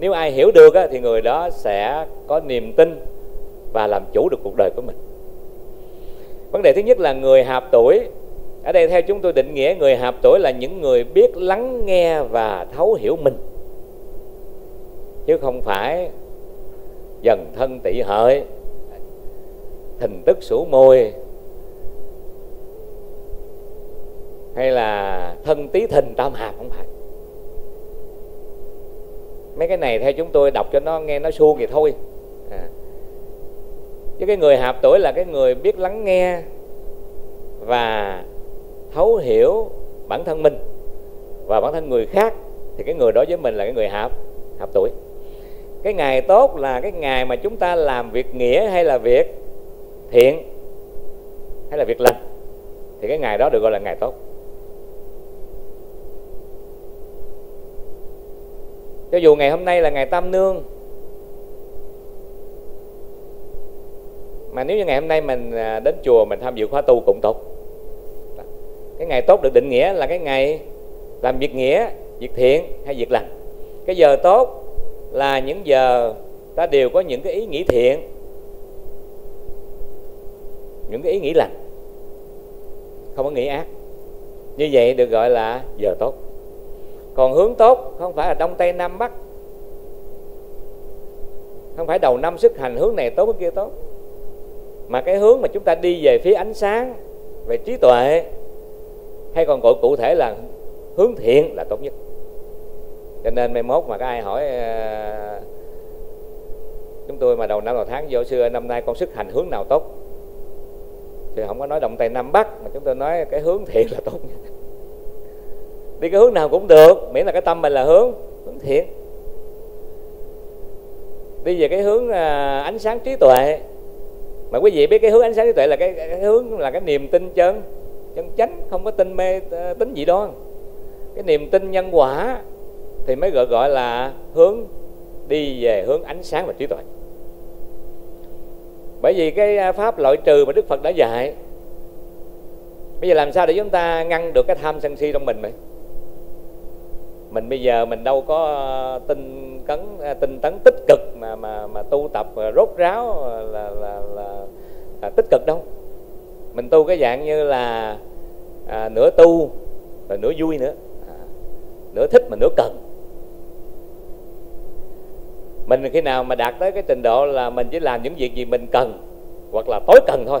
nếu ai hiểu được á, thì người đó sẽ có niềm tin và làm chủ được cuộc đời của mình. Vấn đề thứ nhất là người hạp tuổi. Ở đây theo chúng tôi định nghĩa người hạp tuổi là những người biết lắng nghe và thấu hiểu mình. Chứ không phải dần thân tị hợi thình tức sủ môi hay là thân tí thình tam hạp không phải mấy cái này theo chúng tôi đọc cho nó nghe nó suông vậy thôi. À. chứ cái người hạp tuổi là cái người biết lắng nghe và thấu hiểu bản thân mình và bản thân người khác, thì cái người đó với mình là cái người hạp hạp tuổi. Cái ngày tốt là cái ngày mà chúng ta làm việc nghĩa hay là việc thiện hay là việc lành, thì cái ngày đó được gọi là ngày tốt. Cho dù ngày hôm nay là ngày tam nương, mà nếu như ngày hôm nay mình à, đến chùa mình tham dự khóa tu cũng tốt. Cái ngày tốt được định nghĩa là cái ngày làm việc nghĩa, việc thiện hay việc lành. Cái giờ tốt là những giờ ta đều có những cái ý nghĩ thiện, những cái ý nghĩ lành, không có nghĩ ác. Như vậy được gọi là giờ tốt còn hướng tốt không phải là đông tây nam bắc. Không phải đầu năm xuất hành hướng này tốt hướng kia tốt. Mà cái hướng mà chúng ta đi về phía ánh sáng về trí tuệ hay còn gọi cụ thể là hướng thiện là tốt nhất. Cho nên mai mốt mà có ai hỏi uh, chúng tôi mà đầu năm đầu tháng vô xưa năm nay con sức hành hướng nào tốt? Thì không có nói động tây nam bắc mà chúng tôi nói cái hướng thiện là tốt nhất đi cái hướng nào cũng được miễn là cái tâm mình là hướng hướng thiện. Đi về cái hướng à, ánh sáng trí tuệ. Mà quý vị biết cái hướng ánh sáng trí tuệ là cái, cái hướng là cái niềm tin chân chân chánh không có tin mê ờ, tính gì đó cái niềm tin nhân quả thì mới gọi gọi là hướng đi về hướng ánh sáng và trí tuệ. Bởi vì cái à, pháp loại trừ mà đức phật đã dạy bây giờ làm sao để chúng ta ngăn được cái tham sân si trong mình vậy? Mình bây giờ mình đâu có ờ, tinh cấn ờ, tinh tấn tích cực mà mà mà tu tập ờ, rốt ráo là là, là, là tích cực đâu. Mình tu cái dạng như là à, nửa tu rồi nửa vui nữa. À, nửa thích mà nửa cần. Mình khi nào mà đạt tới cái trình độ là mình chỉ làm những việc gì mình cần hoặc là tối cần thôi.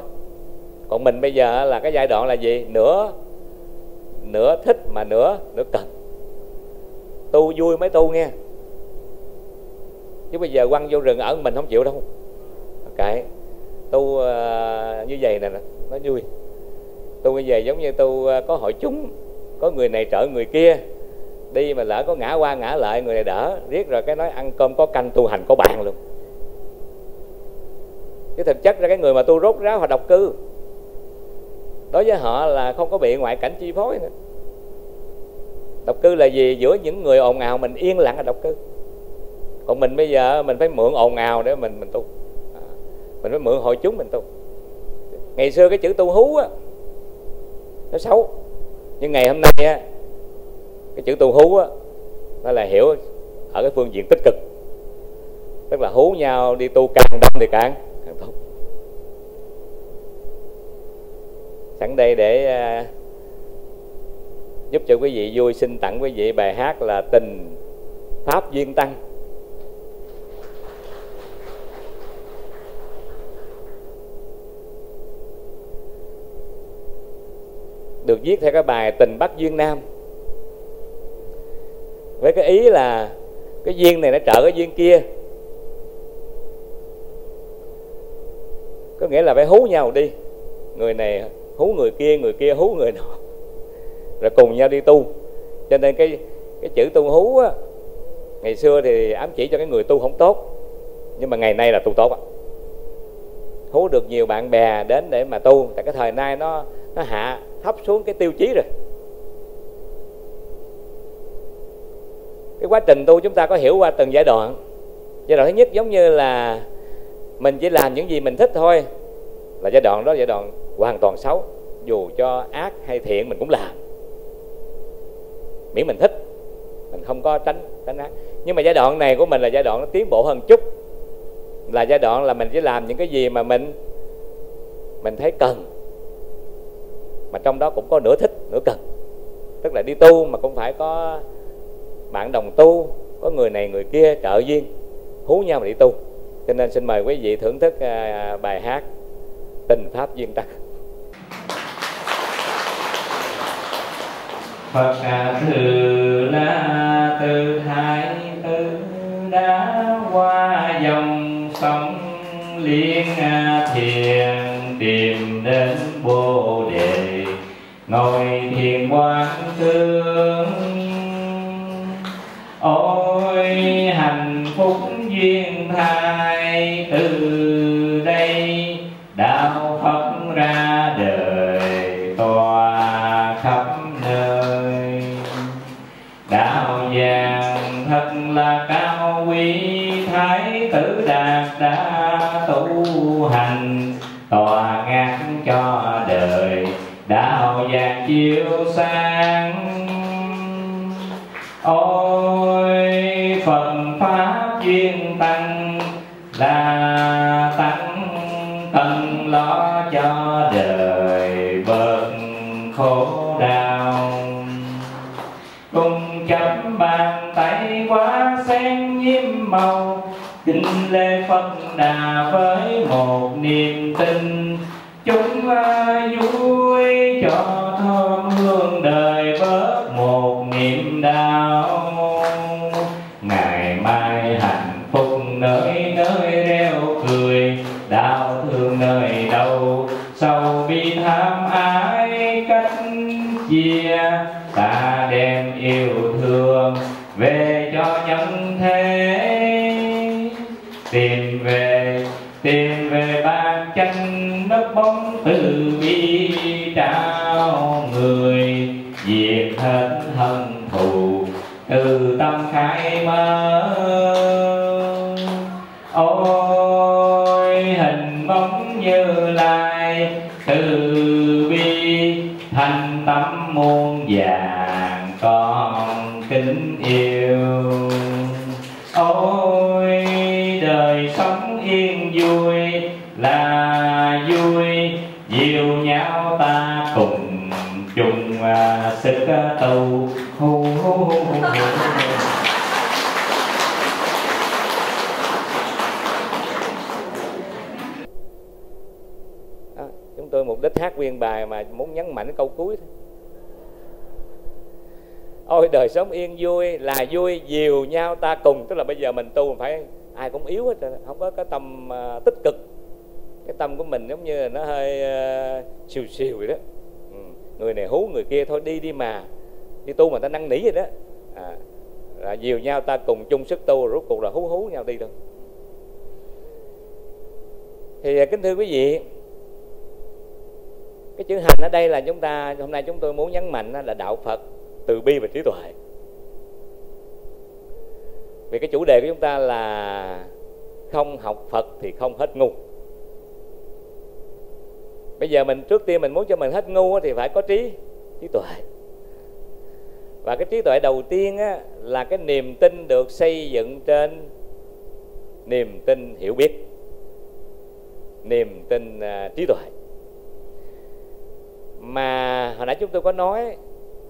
Còn mình bây giờ là cái giai đoạn là gì? Nửa nửa thích mà nửa nửa cần tu vui mới tu nghe. Chứ bây giờ quăng vô rừng ở mình không chịu đâu. Cái tu uh, như vậy nè nó vui. Tu bây giờ giống như tu uh, có hội chúng có người này trợ người kia. Đi mà lỡ có ngã qua ngã lại người này đỡ. Riết rồi cái nói ăn cơm có canh tu hành có bạn luôn. Chứ thực chất ra cái người mà tu rốt ráo họ độc cư. Đối với họ là không có bị ngoại cảnh chi phối nữa độc cư là gì? Giữa những người ồn ào mình yên lặng là độc cư. Còn mình bây giờ mình phải mượn ồn ào để mình mình tu. À, mình phải mượn hội chúng mình tu. Ngày xưa cái chữ tu hú á nó xấu. Nhưng ngày hôm nay á cái chữ tu hú á nó là hiểu ở cái phương diện tích cực. Tức là hú nhau đi tu càng đông thì càng càng tốt. Sẵn đây để uh, giúp cho quý vị vui xin tặng quý vị bài hát là tình pháp duyên tăng. Được viết theo cái bài tình bắc duyên nam. Với cái ý là cái duyên này nó trợ cái duyên kia. Có nghĩa là phải hú nhau đi. Người này hú người kia người kia hú người nọ rồi cùng nhau đi tu. Cho nên cái cái chữ tu hú á, ngày xưa thì ám chỉ cho cái người tu không tốt, nhưng mà ngày nay là tu tốt á. Hú được nhiều bạn bè đến để mà tu, tại cái thời nay nó nó hạ thấp xuống cái tiêu chí rồi. Cái quá trình tu chúng ta có hiểu qua từng giai đoạn. Giai đoạn thứ nhất giống như là mình chỉ làm những gì mình thích thôi, là giai đoạn đó giai đoạn hoàn toàn xấu, dù cho ác hay thiện mình cũng làm miễn mình thích. Mình không có tránh tránh ác. Nhưng mà giai đoạn này của mình là giai đoạn nó tiến bộ hơn chút. Là giai đoạn là mình chỉ làm những cái gì mà mình mình thấy cần. Mà trong đó cũng có nửa thích, nửa cần. Tức là đi tu mà cũng phải có bạn đồng tu, có người này người kia trợ duyên, hú nhau mà đi tu. Cho nên xin mời quý vị thưởng thức à, bài hát tình pháp duyên tăng. Phật từ la từ Hai Tư đã qua dòng sông liên thiền tìm đến bồ đề ngồi thiền quán tương ôi hạnh phúc duyên thai từ chiếu sáng. Ôi phần pháp viên tăng là tăng cần lo cho đời bớt khổ đau. Cùng chấm bàn tay quá sen nhiễm màu, kính lễ phật đà với một niềm tin. Chúng à, vui cho muôn hương đời bớt một niềm đau. Ngày mai hạnh phúc nơi nơi reo cười, đau thương nơi đâu sau bi tham ái cách chia. Ta đem yêu thương về cho nhân thế. Tìm về tìm về ban chân đất bóng từ bi mục đích hát nguyên bài mà muốn nhấn mạnh câu cuối thôi. Ôi đời sống yên vui là vui dìu nhau ta cùng. Tức là bây giờ mình tu mình phải ai cũng yếu hết rồi, không có cái tâm uh, tích cực. Cái tâm của mình giống như là nó hơi uh, xìu xìu vậy đó. Ừ. người này hú người kia thôi đi đi mà. Đi tu mà ta năn nỉ vậy đó. À, là dìu nhau ta cùng chung sức tu rốt cuộc là hú hú nhau đi thôi. Thì à, kính thưa quý vị cái chữ hành ở đây là chúng ta hôm nay chúng tôi muốn nhấn mạnh là đạo phật từ bi và trí tuệ. Vì cái chủ đề của chúng ta là không học phật thì không hết ngu. Bây giờ mình trước tiên mình muốn cho mình hết ngu thì phải có trí trí tuệ. Và cái trí tuệ đầu tiên á, là cái niềm tin được xây dựng trên niềm tin hiểu biết niềm tin uh, trí tuệ mà hồi nãy chúng tôi có nói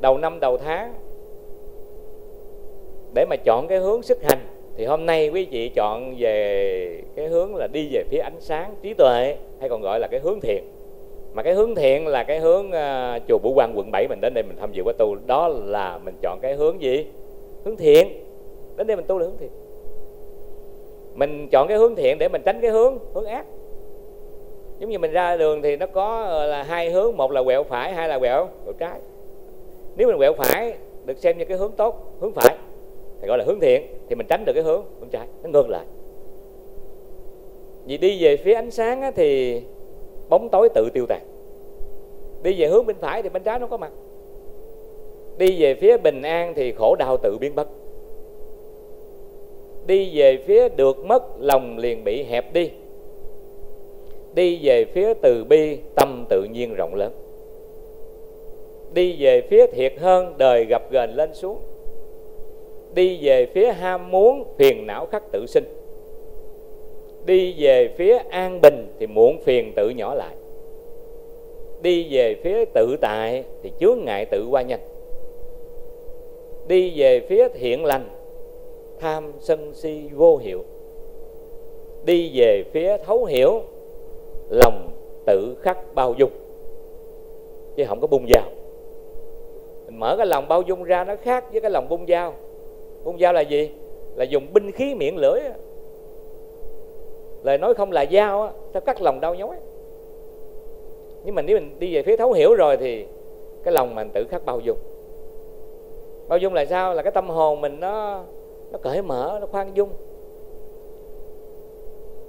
đầu năm đầu tháng để mà chọn cái hướng sức hành thì hôm nay quý vị chọn về cái hướng là đi về phía ánh sáng trí tuệ hay còn gọi là cái hướng thiện. Mà cái hướng thiện là cái hướng uh, chùa Vũ Quang quận 7 mình đến đây mình tham dự khóa tu. Đó là mình chọn cái hướng gì? Hướng thiện. Đến đây mình tu là hướng thiện. Mình chọn cái hướng thiện để mình tránh cái hướng hướng ác giống như mình ra đường thì nó có ờ, là hai hướng một là quẹo phải hai là quẹo quẹo trái. Nếu mình quẹo phải được xem như cái hướng tốt hướng phải thì gọi là hướng thiện thì mình tránh được cái hướng hướng trái nó ngược lại. Vì đi về phía ánh sáng á, thì bóng tối tự tiêu tan đi về hướng bên phải thì bên trái nó có mặt. Đi về phía bình an thì khổ đau tự biến mất. Đi về phía được mất lòng liền bị hẹp đi đi về phía từ bi, tâm tự nhiên rộng lớn. Đi về phía thiệt hơn, đời gặp gền lên xuống. Đi về phía ham muốn, phiền não khắc tự sinh. Đi về phía an bình, thì muộn phiền tự nhỏ lại. Đi về phía tự tại, thì chướng ngại tự qua nhanh. Đi về phía thiện lành, tham sân si vô hiệu. Đi về phía thấu hiểu lòng tự khắc bao dung, chứ không có bung dao. Mình mở cái lòng bao dung ra nó khác với cái lòng bung dao. Bung dao là gì? Là dùng binh khí miệng lưỡi lời nói không là dao á cắt lòng đau nhói? Nhưng mà nếu mình đi về phía thấu hiểu rồi thì cái lòng mình tự khắc bao dung. Bao dung là sao? Là cái tâm hồn mình nó nó cởi mở, nó khoan dung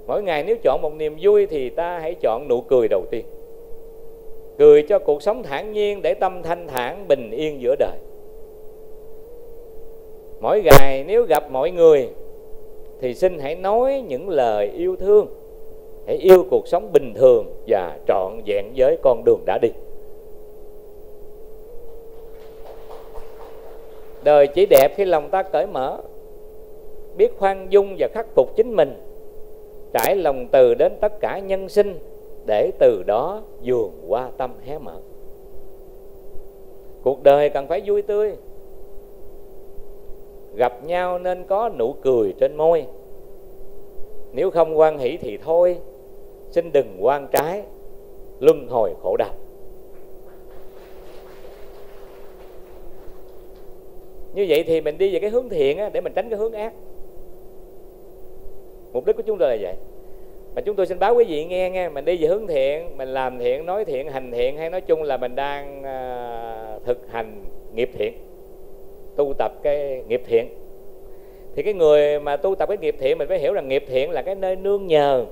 mỗi ngày nếu chọn một niềm vui thì ta hãy chọn nụ cười đầu tiên. Cười cho cuộc sống thản nhiên để tâm thanh thản, bình yên giữa đời. Mỗi ngày nếu gặp mọi người thì xin hãy nói những lời yêu thương. Hãy yêu cuộc sống bình thường và trọn vẹn với con đường đã đi. Đời chỉ đẹp khi lòng ta cởi mở, biết khoan dung và khắc phục chính mình trải lòng từ đến tất cả nhân sinh để từ đó dường qua tâm hé mở. Cuộc đời cần phải vui tươi. Gặp nhau nên có nụ cười trên môi. Nếu không quan hỷ thì thôi xin đừng quan trái luân hồi khổ đau. Như vậy thì mình đi về cái hướng thiện á, để mình tránh cái hướng ác mục đích của chúng tôi là vậy. Mà chúng tôi xin báo quý vị nghe nghe mình đi về hướng thiện mình làm thiện nói thiện hành thiện hay nói chung là mình đang uh, thực hành nghiệp thiện tu tập cái nghiệp thiện. Thì cái người mà tu tập cái nghiệp thiện mình phải hiểu rằng nghiệp thiện là cái nơi nương nhờ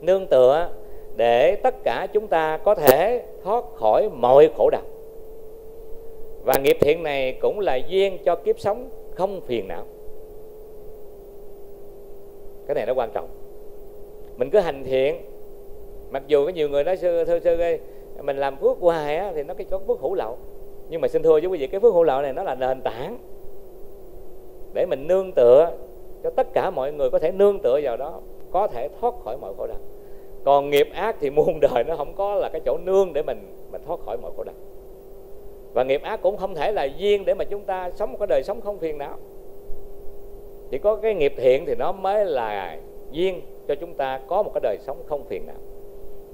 nương tựa để tất cả chúng ta có thể thoát khỏi mọi khổ đau. Và nghiệp thiện này cũng là duyên cho kiếp sống không phiền não cái này nó quan trọng. Mình cứ hành thiện. Mặc dù có nhiều người nói sư thưa sư ơi mình làm phước hoài á, thì nó cái có phước hữu lậu. Nhưng mà xin thưa với quý vị cái phước hữu lậu này nó là nền tảng để mình nương tựa cho tất cả mọi người có thể nương tựa vào đó có thể thoát khỏi mọi khổ đau. Còn nghiệp ác thì muôn đời nó không có là cái chỗ nương để mình mình thoát khỏi mọi khổ đau. Và nghiệp ác cũng không thể là duyên để mà chúng ta sống một cái đời sống không phiền não chỉ có cái nghiệp thiện thì nó mới là duyên cho chúng ta có một cái đời sống không phiền não.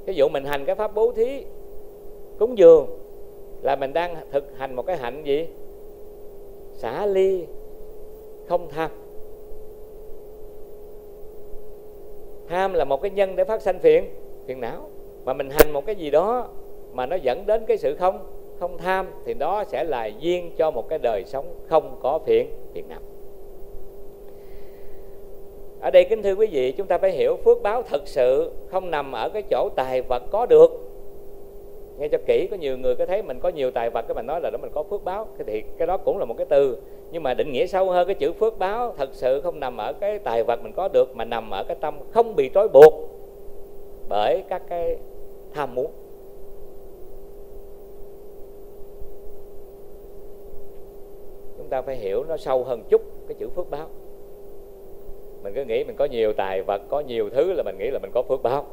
Ví dụ mình hành cái pháp bố thí cúng dường là mình đang thực hành một cái hạnh gì? Xả ly, không tham. Tham là một cái nhân để phát sanh phiền phiền não. Mà mình hành một cái gì đó mà nó dẫn đến cái sự không không tham thì đó sẽ là duyên cho một cái đời sống không có phiền phiền não ở đây, kính thưa quý vị, chúng ta phải hiểu phước báo thật sự không nằm ở cái chỗ tài vật có được. Nghe cho kỹ, có nhiều người có thấy mình có nhiều tài vật, cái mình nói là đó, mình có phước báo. Thì cái đó cũng là một cái từ. Nhưng mà định nghĩa sâu hơn cái chữ phước báo thật sự không nằm ở cái tài vật mình có được, mà nằm ở cái tâm không bị trói buộc bởi các cái tham muốn. Chúng ta phải hiểu nó sâu hơn chút, cái chữ phước báo mình cứ nghĩ mình có nhiều tài vật có nhiều thứ là mình nghĩ là mình có phước báo.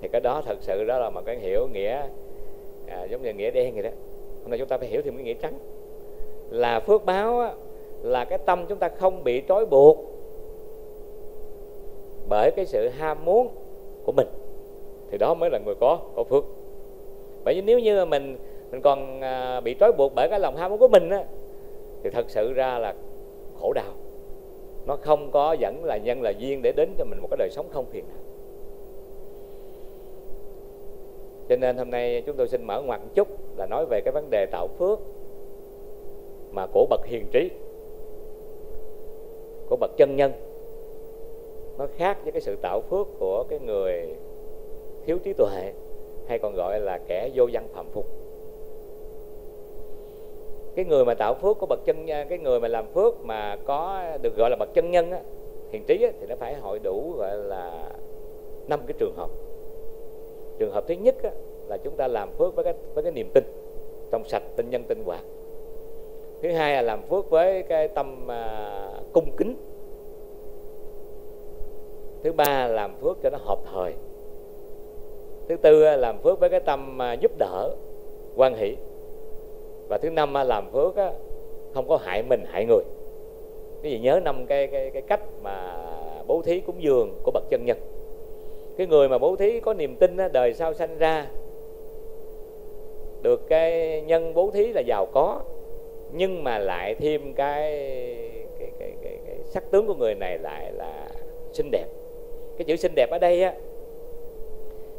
Thì cái đó thật sự đó là một cái hiểu nghĩa à, giống như nghĩa đen vậy đó. Hôm nay chúng ta phải hiểu thêm cái nghĩa trắng. Là phước báo á, là cái tâm chúng ta không bị trói buộc bởi cái sự ham muốn của mình. Thì đó mới là người có có phước. Bởi vì nếu như mình mình còn à, bị trói buộc bởi cái lòng ham muốn của mình á, thì thật sự ra là khổ đau nó không có vẫn là nhân là duyên để đến cho mình một cái đời sống không phiền não. Cho nên hôm nay chúng tôi xin mở ngoặt một chút là nói về cái vấn đề tạo phước mà của bậc hiền trí của bậc chân nhân. Nó khác với cái sự tạo phước của cái người thiếu trí tuệ hay còn gọi là kẻ vô văn phạm phục cái người mà tạo phước có bậc chân cái người mà làm phước mà có được gọi là bậc chân nhân á, hiền trí á, thì nó phải hội đủ gọi là năm cái trường hợp. Trường hợp thứ nhất á, là chúng ta làm phước với cái với cái niềm tin trong sạch tin nhân tin hoạt thứ hai là làm phước với cái tâm à, cung kính. Thứ ba là làm phước cho nó hợp thời. Thứ tư là làm phước với cái tâm à, giúp đỡ quan hỷ và thứ năm làm phước á, không có hại mình hại người. Cái gì nhớ năm cái cái cái cách mà bố thí cúng dường của bậc chân nhân. Cái người mà bố thí có niềm tin á, đời sau sanh ra được cái nhân bố thí là giàu có nhưng mà lại thêm cái cái, cái, cái, cái sắc tướng của người này lại là xinh đẹp. Cái chữ xinh đẹp ở đây á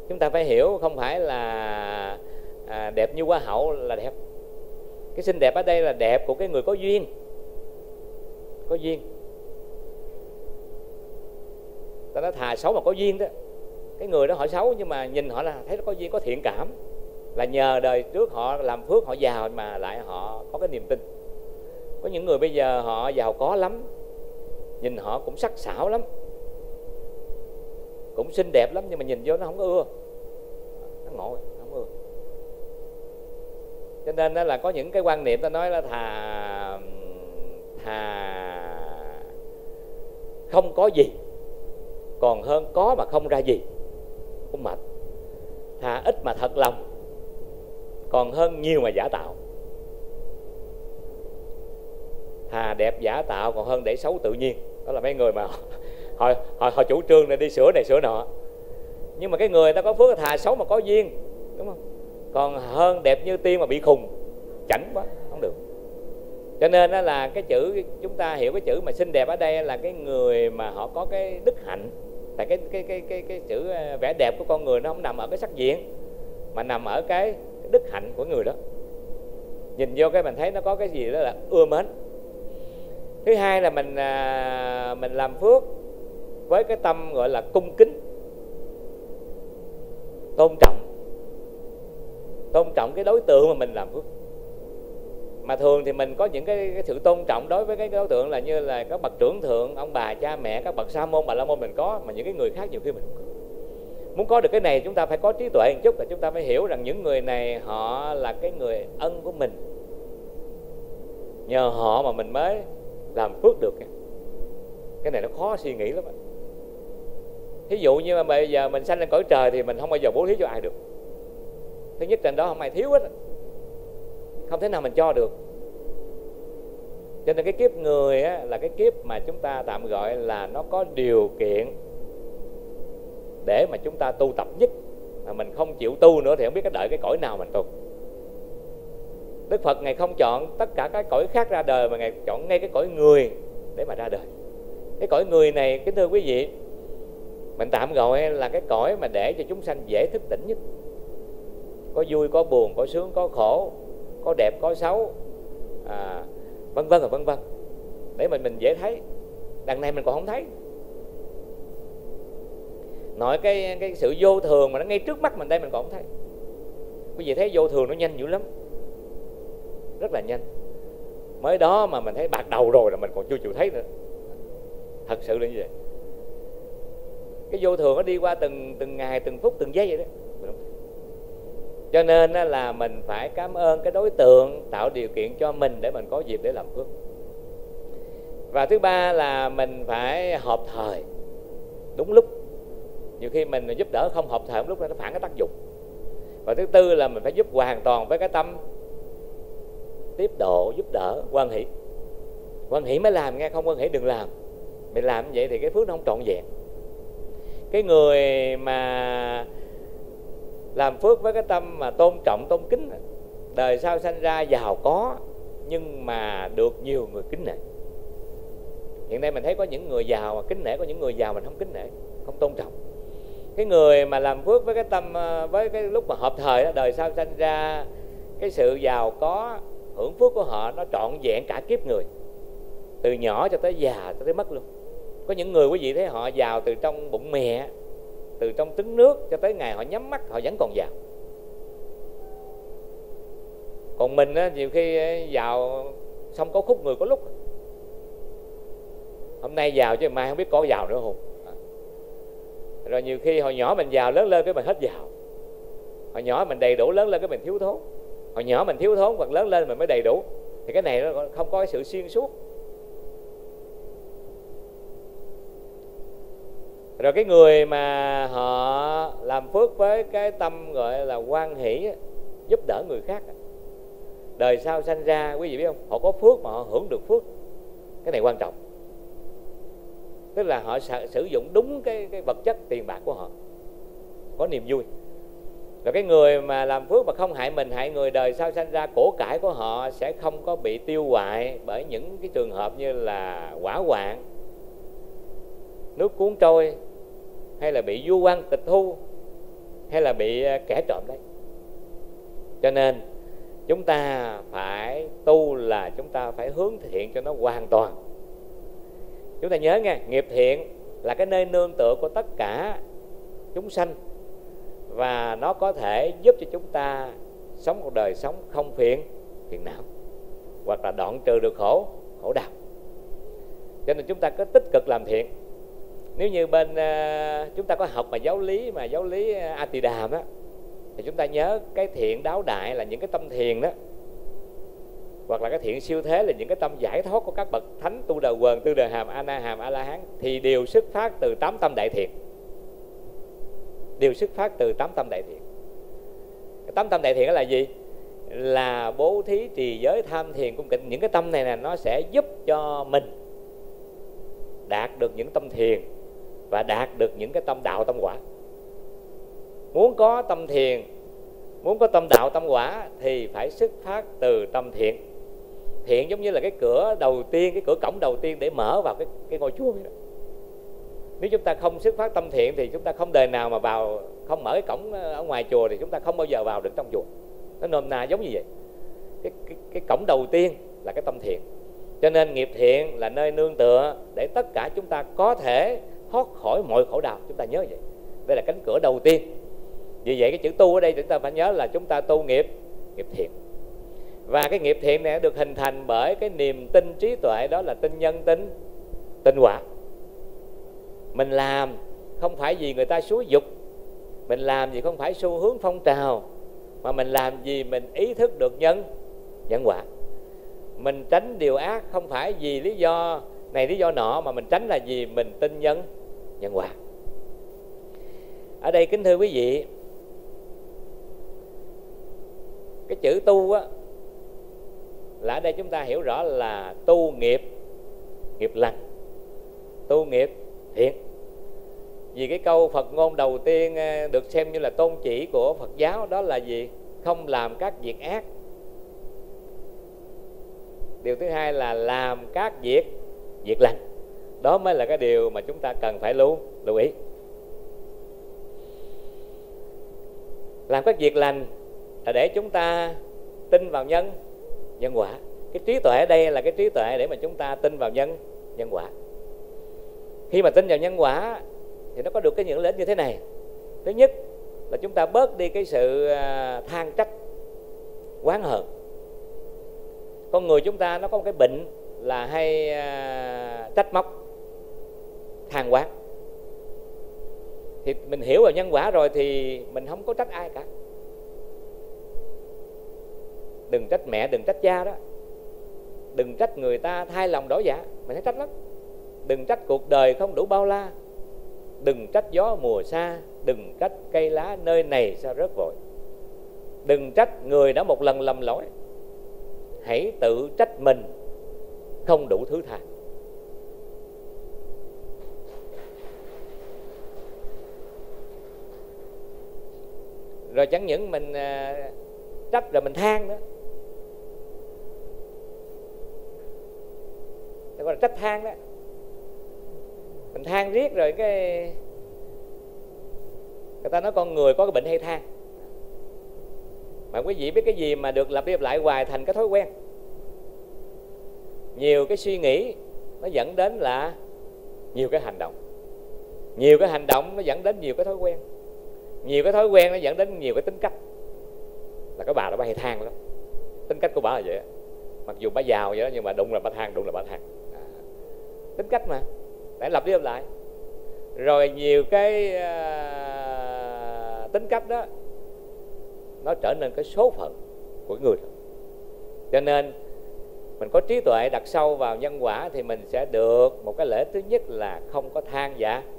chúng ta phải hiểu không phải là à, đẹp như hoa hậu là đẹp cái xinh đẹp ở đây là đẹp của cái người có duyên. Có duyên. Ta nói thà xấu mà có duyên đó. Cái người đó họ xấu nhưng mà nhìn họ là thấy nó có duyên, có thiện cảm. Là nhờ đời trước họ làm phước, họ giàu mà lại họ có cái niềm tin. Có những người bây giờ họ giàu có lắm, nhìn họ cũng sắc sảo lắm. Cũng xinh đẹp lắm nhưng mà nhìn vô nó không có ưa. Nó ngộ. rồi cho nên đó là có những cái quan niệm ta nói là thà thà không có gì còn hơn có mà không ra gì cũng mệt. Thà ít mà thật lòng còn hơn nhiều mà giả tạo. Thà đẹp giả tạo còn hơn để xấu tự nhiên. Đó là mấy người mà họ họ, họ chủ trương này đi sửa này sửa nọ. Nhưng mà cái người ta có phước thà xấu mà có duyên đúng không? Còn hơn đẹp như tiên mà bị khùng. Chảnh quá không được. Cho nên đó là cái chữ chúng ta hiểu cái chữ mà xinh đẹp ở đây là cái người mà họ có cái đức hạnh. Tại cái cái cái cái cái chữ à, vẻ đẹp của con người nó không nằm ở cái sắc diện mà nằm ở cái đức hạnh của người đó. Nhìn vô cái mình thấy nó có cái gì đó là ưa mến thứ hai là mình à, mình làm phước với cái tâm gọi là cung kính tôn trọng tôn trọng cái đối tượng mà mình làm phước. Mà thường thì mình có những cái, cái sự tôn trọng đối với cái đối tượng là như là các bậc trưởng thượng ông bà cha mẹ các bậc sa môn bà la môn mình có mà những cái người khác nhiều khi mình không có. Muốn có được cái này chúng ta phải có trí tuệ một chút là chúng ta phải hiểu rằng những người này họ là cái người ân của mình. Nhờ họ mà mình mới làm phước được cái này nó khó suy nghĩ lắm thí dụ như mà bây giờ mình sanh lên cõi trời thì mình không bao giờ bố thí cho ai được thứ nhất trên đó không ai thiếu hết không thể nào mình cho được. Cho nên cái kiếp người á, là cái kiếp mà chúng ta tạm gọi là nó có điều kiện để mà chúng ta tu tập nhất. Mà mình không chịu tu nữa thì không biết cái đợi cái cõi nào mình tu. Đức Phật ngày không chọn tất cả các cõi khác ra đời mà ngày chọn ngay cái cõi người để mà ra đời. Cái cõi người này kính thưa quý vị mình tạm gọi là cái cõi mà để cho chúng sanh dễ thức tỉnh nhất có vui có buồn có sướng có khổ có đẹp có xấu à, vân vân và vân vân. Để mình mình dễ thấy. Đằng này mình còn không thấy. Nói cái cái sự vô thường mà nó ngay trước mắt mình đây mình còn không thấy. Quý vị thấy vô thường nó nhanh dữ lắm. Rất là nhanh. Mới đó mà mình thấy bạc đầu rồi là mình còn chưa chịu thấy nữa. Thật sự là như vậy. Cái vô thường nó đi qua từng từng ngày từng phút từng giây vậy đó cho nên là mình phải cảm ơn cái đối tượng tạo điều kiện cho mình để mình có dịp để làm phước. Và thứ ba là mình phải hợp thời, đúng lúc. Nhiều khi mình giúp đỡ không hợp thời lúc đó nó phản cái tác dụng. Và thứ tư là mình phải giúp hoàn toàn với cái tâm tiếp độ, giúp đỡ, quan hỷ. Quan hỷ mới làm, nghe không quan hỷ đừng làm. Mình làm như vậy thì cái phước nó không trọn vẹn. Cái người mà làm phước với cái tâm mà tôn trọng tôn kính. Đời sau sanh ra giàu có nhưng mà được nhiều người kính nể. Hiện nay mình thấy có những người giàu mà kính nể có những người giàu mình không kính nể không tôn trọng. Cái người mà làm phước với cái tâm ờ, với cái lúc mà hợp thời đó, đời sau sanh ra cái sự giàu có hưởng phước của họ nó trọn vẹn cả kiếp người. Từ nhỏ cho tới già cho tới mất luôn. Có những người quý vị thấy họ giàu từ trong bụng mẹ từ trong trứng nước cho tới ngày họ nhắm mắt họ vẫn còn giàu còn mình á, nhiều khi giàu xong có khúc người có lúc. Hôm nay giàu chứ mai không biết có giàu nữa không? Rồi nhiều khi hồi nhỏ mình giàu lớn lên cái mình hết giàu hồi nhỏ mình đầy đủ lớn lên cái mình thiếu thốn. Hồi nhỏ mình thiếu thốn hoặc lớn lên mình mới đầy đủ. Thì cái này nó không có cái sự xuyên suốt. Rồi cái người mà họ làm phước với cái tâm gọi là quan hỷ giúp đỡ người khác đời sau sanh ra quý vị biết không? Họ có phước mà họ hưởng được phước. Cái này quan trọng. Tức là họ sử dụng đúng cái, cái vật chất tiền bạc của họ. Có niềm vui. Rồi cái người mà làm phước mà không hại mình hại người đời sau sanh ra cổ cải của họ sẽ không có bị tiêu hoại bởi những cái trường hợp như là quả hoạn nước cuốn trôi hay là bị du quan tịch thu, hay là bị à, kẻ trộm đấy. Cho nên, chúng ta phải tu là chúng ta phải hướng thiện cho nó hoàn toàn. Chúng ta nhớ nghe, nghiệp thiện là cái nơi nương tựa của tất cả chúng sanh, và nó có thể giúp cho chúng ta sống một đời sống không phiền phiền não, hoặc là đoạn trừ được khổ khổ đau. Cho nên chúng ta cứ tích cực làm thiện nếu như bên uh, chúng ta có học mà giáo lý mà giáo lý à, Atidam á thì chúng ta nhớ cái thiện đáo đại là những cái tâm thiền đó. Hoặc là cái thiện siêu thế là những cái tâm giải thoát của các bậc thánh tu đà quần tư đà hàm a na hàm a la hán thì đều xuất phát từ tám tâm đại thiện. Đều xuất phát từ tám tâm đại thiện. Tám tâm đại thiện là gì? Là bố thí trì giới tham thiền cung kính những cái tâm này là nó sẽ giúp cho mình đạt được những tâm thiền và đạt được những cái tâm đạo tâm quả. Muốn có tâm thiền muốn có tâm đạo tâm quả thì phải xuất phát từ tâm thiện. Thiện giống như là cái cửa đầu tiên cái cửa cổng đầu tiên để mở vào cái cái ngôi chùa vậy đó. Nếu chúng ta không xuất phát tâm thiện thì chúng ta không đời nào mà vào không mở cái cổng ờ, ở ngoài chùa thì chúng ta không bao giờ vào được trong chùa. Nó nôm na giống như vậy. Cái, cái, cái cổng đầu tiên là cái tâm thiện. Cho nên nghiệp thiện là nơi nương tựa để tất cả chúng ta có thể thoát khỏi mọi khổ đau, chúng ta nhớ vậy. Đây là cánh cửa đầu tiên. Vì vậy cái chữ tu ở đây chúng ta phải nhớ là chúng ta tu nghiệp nghiệp thiện. Và cái nghiệp thiện này được hình thành bởi cái niềm tin trí tuệ, đó là tin nhân tính, tin quả. Mình làm không phải vì người ta xúi dục, mình làm gì không phải xu hướng phong trào, mà mình làm gì mình ý thức được nhân nhân quả. Mình tránh điều ác không phải vì lý do này lý do nọ, mà mình tránh là vì mình tin nhân nhân quả ở đây kính thưa quý vị, cái chữ tu á, là ở đây chúng ta hiểu rõ là tu nghiệp nghiệp lành, tu nghiệp thiện. Vì cái câu Phật ngôn đầu tiên ờ, được xem như là tôn chỉ của Phật giáo, đó là gì? Không làm các việc ác. Điều thứ hai là làm các việc việc lành đó mới là cái điều mà chúng ta cần phải lưu lưu ý. Làm các việc lành là để chúng ta tin vào nhân nhân quả. Cái trí tuệ ở đây là cái trí tuệ để mà chúng ta tin vào nhân nhân quả. Khi mà tin vào nhân quả thì nó có được cái những lợi ích như thế này. Thứ nhất là chúng ta bớt đi cái sự à, than trách quán hờn. Con người chúng ta nó có một cái bệnh là hay à, trách móc than quán thì mình hiểu vào nhân quả rồi thì mình không có trách ai cả. Đừng trách mẹ, đừng trách cha đó. Đừng trách người ta thay lòng đổi dạ mình thấy trách lắm. Đừng trách cuộc đời không đủ bao la. Đừng trách gió mùa xa, đừng trách cây lá nơi này sao rớt vội. Đừng trách người đã một lần lầm lỗi. Hãy tự trách mình không đủ thứ tha. Rồi chẳng những mình à, trách rồi mình than nữa. Nó gọi là trách than đó. Mình than riết rồi cái người ta nói con người có cái bệnh hay than. Mà quý vị biết cái gì mà được lặp đi lặp lại hoài thành cái thói quen? Nhiều cái suy nghĩ nó dẫn đến là nhiều cái hành động. Nhiều cái hành động nó dẫn đến nhiều cái thói quen nhiều cái thói quen nó dẫn đến nhiều cái tính cách. Là cái bà đó bà hay than lắm. Tính cách của bà là vậy mặc dù bà giàu vậy đó nhưng mà đụng là bà than đụng là bà than. À, tính cách mà. Để lặp đi lặp lại. Rồi nhiều cái à, tính cách đó nó trở nên cái số phận của người cho nên mình có trí tuệ đặt sâu vào nhân quả thì mình sẽ được một cái lễ thứ nhất là không có than giả. dạ,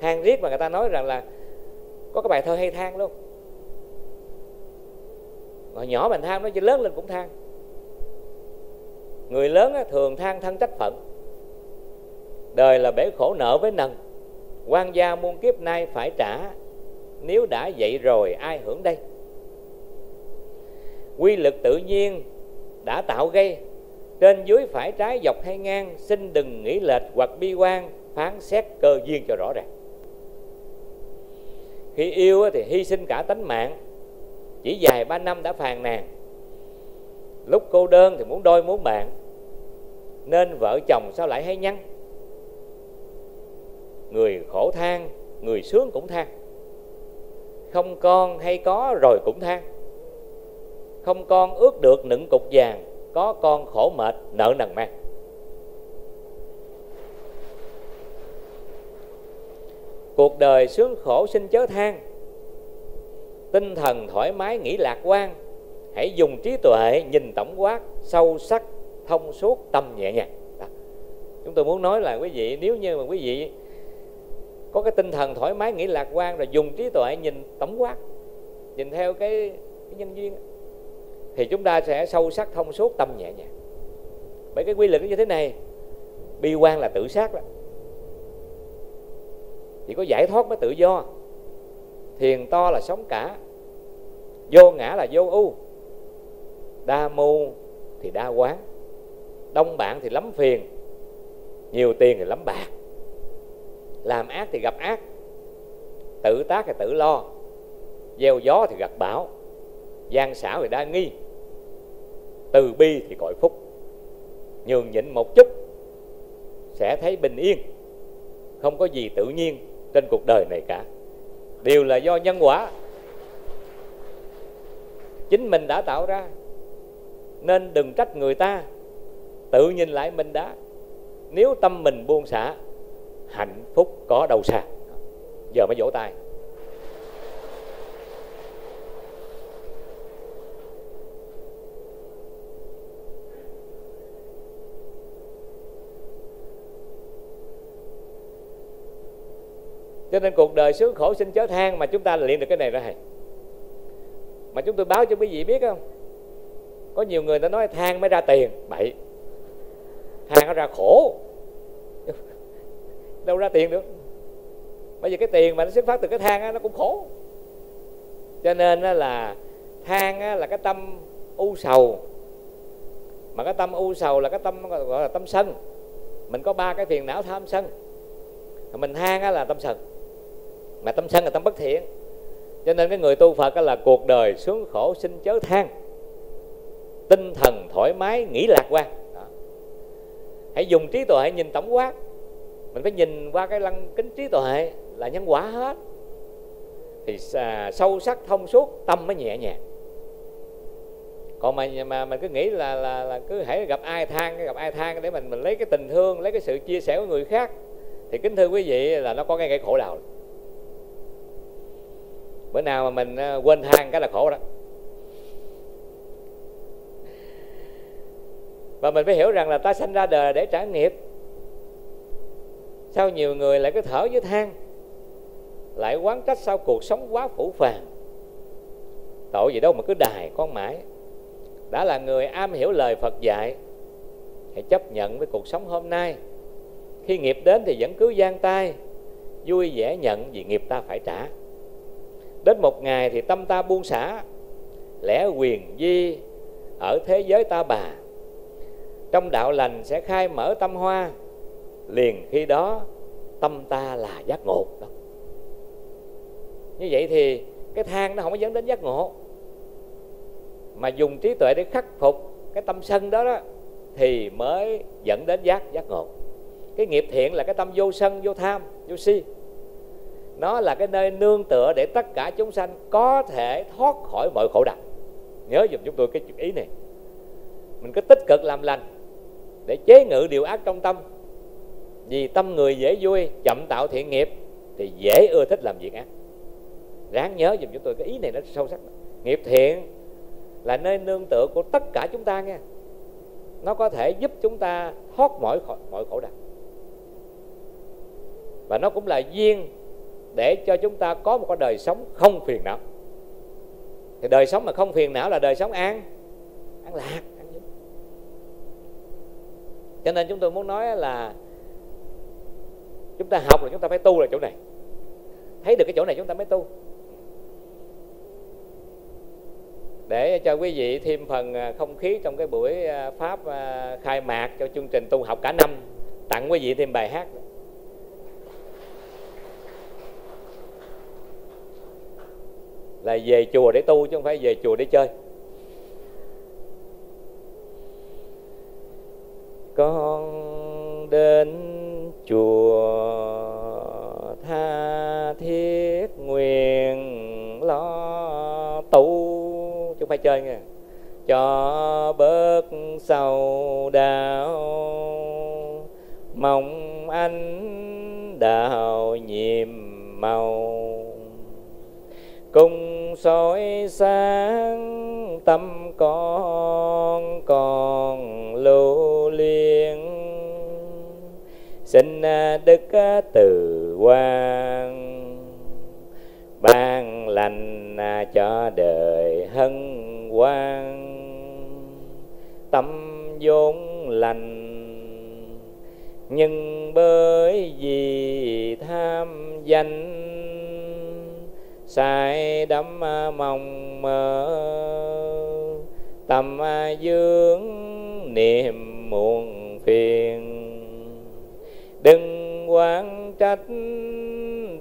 than riết mà người ta nói rằng là có cái bài thơ hay than luôn mà nhỏ mình than nó chỉ lớn lên cũng than. Người lớn thường than thân trách phận. Đời là bể khổ nợ với nần. Quan gia muôn kiếp nay phải trả. Nếu đã vậy rồi, ai hưởng đây? Quy lực tự nhiên đã tạo gây. Trên dưới phải trái dọc hay ngang, xin đừng nghĩ lệch hoặc bi quan, phán xét cơ duyên cho rõ ràng khi yêu thì hy sinh cả tánh mạng. Chỉ dài ba năm đã phàn nàn. Lúc cô đơn thì muốn đôi muốn bạn. Nên vợ chồng sao lại hay nhăn? Người khổ than, người sướng cũng than. Không con hay có rồi cũng than. Không con ước được nựng cục vàng, có con khổ mệt, nợ nần mang. Cuộc đời sướng khổ xin chớ than. Tinh thần thoải mái nghĩ lạc quan. Hãy dùng trí tuệ nhìn tổng quát sâu sắc thông suốt tâm nhẹ nhàng. Đó. chúng tôi muốn nói là quý vị nếu như mà quý vị có cái tinh thần thoải mái nghĩ lạc quan rồi dùng trí tuệ nhìn tổng quát nhìn theo cái, cái nhân duyên thì chúng ta sẽ sâu sắc thông suốt tâm nhẹ nhàng. Bởi cái quy luật như thế này bi quan là tự sát đó chỉ có giải thoát mới tự do. Thiền to là sống cả. Vô ngã là vô ưu. Đa mưu thì đa quán. Đông bạn thì lắm phiền. Nhiều tiền thì lắm bạc. Làm ác thì gặp ác. Tự tác thì tự lo. Gieo gió thì gặp bão. Gian xảo thì đa nghi. Từ bi thì cội phúc. Nhường nhịn một chút, sẽ thấy bình yên. Không có gì tự nhiên trên cuộc đời này cả. Đều là do nhân quả. Chính mình đã tạo ra, nên đừng trách người ta. Tự nhìn lại mình đã. Nếu tâm mình buông xả, hạnh phúc có đầu xa giờ mới vỗ tay. Cho nên cuộc đời sướng khổ sinh chớ than mà chúng ta luyện được cái này ra hay mà chúng tôi báo cho quý vị biết không? Có nhiều người ta nói than mới ra tiền. Bậy. Than nó ra khổ. Đâu ra tiền được. Bây giờ cái tiền mà nó xuất phát từ cái than nó cũng khổ. Cho nên là than là cái tâm u sầu. Mà cái tâm u sầu là cái tâm gọi là tâm sân. Mình có ba cái phiền não tham sân. Mình than là tâm sân mà tâm sân là tâm bất thiện. Cho nên cái người tu phật là cuộc đời sướng khổ sinh chớ than. Tinh thần thoải mái nghĩ lạc quan. Đó. hãy dùng trí tuệ nhìn tổng quát. Mình phải nhìn qua cái lăng kính trí tuệ là nhân quả hết. Thì à, sâu sắc thông suốt tâm mới nhẹ nhàng. Còn mà mà mình cứ nghĩ là là, là cứ hãy gặp ai than gặp ai than để mình mình lấy cái tình thương lấy cái sự chia sẻ của người khác. Thì kính thưa quý vị là nó có cái cái khổ đau bữa nào mà mình ờ, quên than cái là khổ đó. Và mình phải hiểu rằng là ta sanh ra đời để trả nghiệp. Sao nhiều người lại cứ thở với than? Lại quán trách sao cuộc sống quá phủ phàng? Tội gì đâu mà cứ đài con mãi. Đã là người am hiểu lời phật dạy, hãy chấp nhận với cuộc sống hôm nay. Khi nghiệp đến thì vẫn cứ gian tay, vui vẻ nhận vì nghiệp ta phải trả đến một ngày thì tâm ta buông xả, lẽ quyền di ở thế giới ta bà. Trong đạo lành sẽ khai mở tâm hoa, liền khi đó tâm ta là giác ngộ đó. Như vậy thì cái than nó không có dẫn đến giác ngộ. Mà dùng trí tuệ để khắc phục cái tâm sân đó đó, thì mới dẫn đến giác giác ngộ. Cái nghiệp thiện là cái tâm vô sân, vô tham, vô si nó là cái nơi nương tựa để tất cả chúng sanh có thể thoát khỏi mọi khổ đau. Nhớ dùm chúng tôi cái chuyện ý này. Mình cứ tích cực làm lành để chế ngự điều ác trong tâm. Vì tâm người dễ vui, chậm tạo thiện nghiệp, thì dễ ưa thích làm việc ác. Ráng nhớ dùm chúng tôi cái ý này nó sâu sắc. Nghiệp thiện là nơi nương tựa của tất cả chúng ta nghe. Nó có thể giúp chúng ta thoát mọi mọi khổ đau. Và nó cũng là duyên để cho chúng ta có một cái đời sống không phiền não. Thì đời sống mà không phiền não là đời sống an an lạc, an vui cho nên chúng tôi muốn nói là chúng ta học là chúng ta phải tu là chỗ này. Thấy được cái chỗ này chúng ta mới tu. Để cho quý vị thêm phần à, không khí trong cái buổi à, pháp à, khai mạc cho chương trình tu học cả năm, tặng quý vị thêm bài hát là về chùa để tu chứ không phải về chùa để chơi con đến chùa tha thiết nguyện lo tu, chứ không phải chơi nghe. cho bớt sầu đau, mong anh đào nhiệm màu cùng soi sáng tâm con còn lưu liên xin đức từ quan, ban lành cho đời hân hoan. Tâm vốn lành, nhưng bởi vì tham danh sai đắm à, mong mơ, tâm à, dương niệm muôn phiền. Đừng quan trách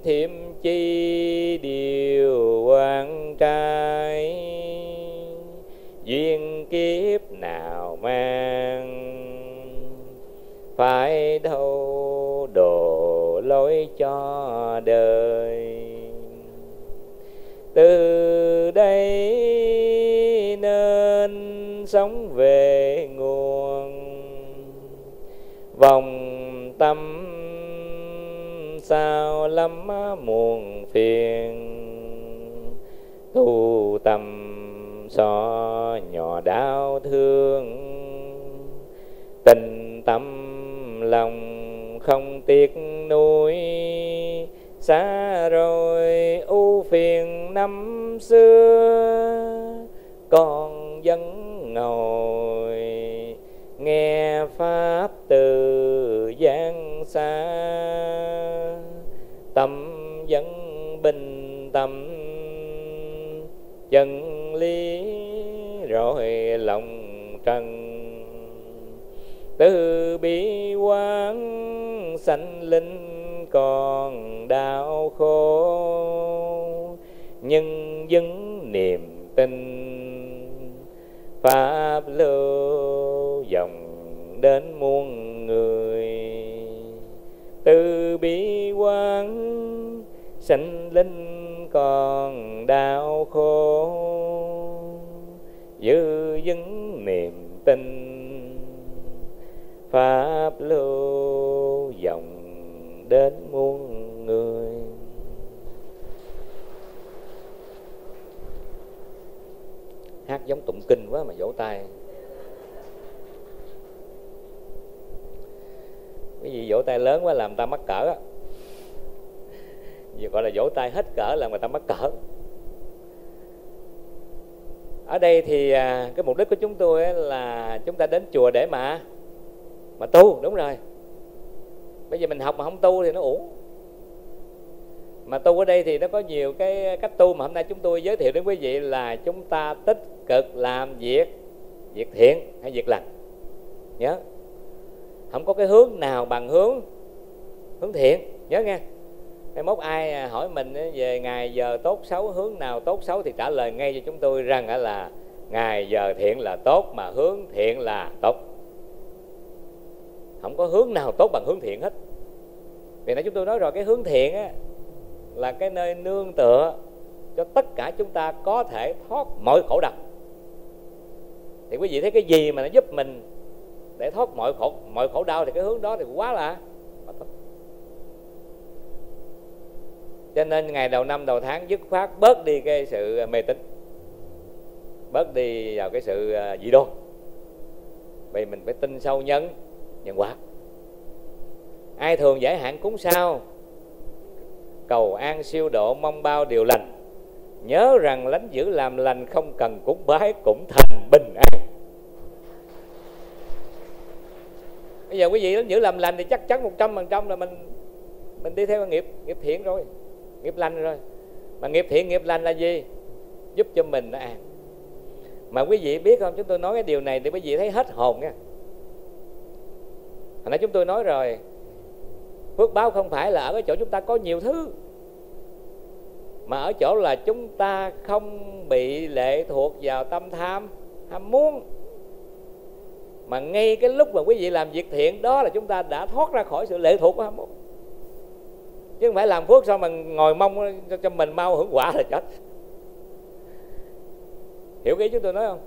thêm chi điều quan trai duyên kiếp nào mang, phải đâu đổ lối cho đời từ đây nên sống về nguồn. Vòng tâm sao lắm muôn phiền. Tu tâm so nhỏ đau thương. Tình tâm lòng không tiếc nuối xa rồi, ưu phiền năm xưa con vẫn ngồi, nghe pháp từ gian xa. Tâm vẫn bình tâm chân lý rồi lòng trần. Từ bi quán sanh linh còn đau khổ. Nhưng vẫn niềm tin, pháp lưu dòng đến muôn người. Từ bi quán, sanh linh còn đau khổ. Giữ vững niềm tin, pháp lưu đến muôn người. Hát giống tụng kinh quá mà vỗ tay. Cái gì vỗ tay lớn quá làm ta mắc cỡ á. Gọi là vỗ tay hết cỡ là người ta mắc cỡ. Ở đây thì à, cái mục đích của chúng tôi là chúng ta đến chùa để mà mà tu, đúng rồi bây giờ mình học mà không tu thì nó uổng. Mà tu ở đây thì nó có nhiều cái cách tu mà hôm nay chúng tôi giới thiệu đến quý vị là chúng ta tích cực làm việc việc thiện hay việc lành. Nhớ. Không có cái hướng nào bằng hướng hướng thiện. Nhớ nghe. Mai mốt ai hỏi mình về ngày giờ tốt xấu, hướng nào tốt xấu thì trả lời ngay cho chúng tôi rằng là ngày giờ thiện là tốt mà hướng thiện là tốt không có hướng nào tốt bằng hướng thiện hết. Vì nãy chúng tôi nói rồi cái hướng thiện á, là cái nơi nương tựa cho tất cả chúng ta có thể thoát mọi khổ đau. Thì quý vị thấy cái gì mà nó giúp mình để thoát mọi khổ mọi khổ đau thì cái hướng đó thì quá là cho nên ngày đầu năm đầu tháng dứt khoát bớt đi cái sự à, mê tín. Bớt đi vào cái sự à, dị đoan. Vì mình phải tin sâu nhân nhân quả ai thường giải hạn cúng sao? Cầu an siêu độ mong bao điều lành. Nhớ rằng lánh giữ làm lành không cần cúng bái cũng thành bình an. Bây giờ quý vị lánh giữ làm lành thì chắc chắn một trăm phần trăm là mình mình đi theo nghiệp nghiệp thiện rồi. Nghiệp lành rồi. Mà nghiệp thiện, nghiệp lành là gì? Giúp cho mình nó an. Mà quý vị biết không? Chúng tôi nói cái điều này thì quý vị thấy hết hồn nha hồi nãy chúng tôi nói rồi phước báo không phải là ở cái chỗ chúng ta có nhiều thứ mà ở chỗ là chúng ta không bị lệ thuộc vào tâm tham ham muốn. Mà ngay cái lúc mà quý vị làm việc thiện đó là chúng ta đã thoát ra khỏi sự lệ thuộc của ham muốn. Chứ không phải làm phước sao mà ngồi mong cho, mình mau hưởng quả là chết. Hiểu cái chúng tôi nói không?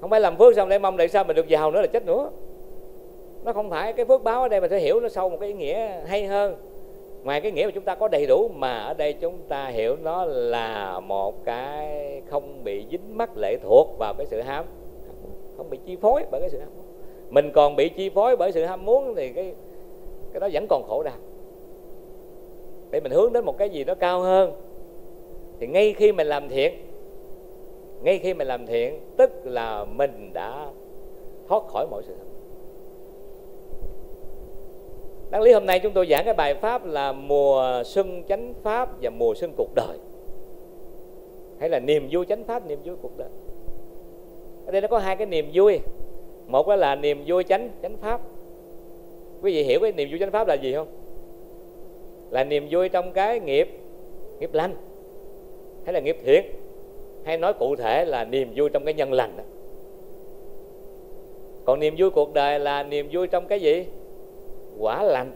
Không phải làm phước xong để mong để sao mình được giàu nữa là chết nữa nó không phải cái phước báo ở đây mà sẽ hiểu nó sâu một cái ý nghĩa hay hơn. Ngoài cái nghĩa mà chúng ta có đầy đủ, mà ở đây chúng ta hiểu nó là một cái không bị dính mắc lệ thuộc vào cái sự ham. Không bị chi phối bởi cái sự ham muốn. Mình còn bị chi phối bởi sự ham muốn thì cái cái đó vẫn còn khổ đau. Để mình hướng đến một cái gì đó cao hơn, thì ngay khi mình làm thiện, ngay khi mình làm thiện, tức là mình đã thoát khỏi mọi sự ham Đáng lý hôm nay chúng tôi giảng cái bài pháp là mùa xuân chánh pháp và mùa xuân cuộc đời. Hay là niềm vui chánh pháp, niềm vui cuộc đời. Ở đây nó có hai cái niềm vui. Một là niềm vui chánh chánh pháp. Quý vị hiểu cái niềm vui chánh pháp là gì không? Là niềm vui trong cái nghiệp nghiệp lành, hay là nghiệp thiện, hay nói cụ thể là niềm vui trong cái nhân lành đó. còn niềm vui cuộc đời là niềm vui trong cái gì? Quả lành.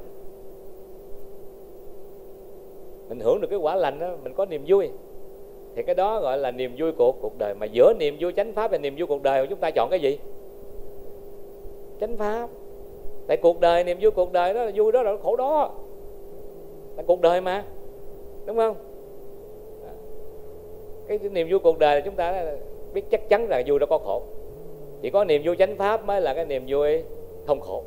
Mình hưởng được cái quả lành đó, mình có niềm vui. Thì cái đó gọi là niềm vui của cuộc đời. Mà giữa niềm vui chánh pháp và niềm vui cuộc đời, chúng ta chọn cái gì? Chánh pháp. Tại cuộc đời, niềm vui cuộc đời đó là vui đó là khổ đó. Là cuộc đời mà, đúng không? Cái niềm vui cuộc đời là chúng ta biết chắc chắn là vui đó có khổ. Chỉ có niềm vui chánh pháp mới là cái niềm vui không khổ